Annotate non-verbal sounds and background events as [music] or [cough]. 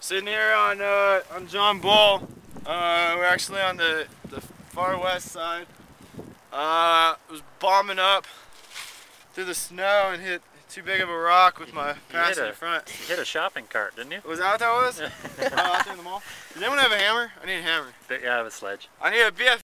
Sitting here on uh, on John Bull. Uh, we're actually on the, the far west side. Uh, was bombing up through the snow and hit too big of a rock with my passenger a- front. You hit a shopping cart, didn't you? [laughs] Was that what that was? [laughs] oh, out there in the mall. Does anyone have a hammer? I need a hammer. Yeah, I have a sledge. I need a BF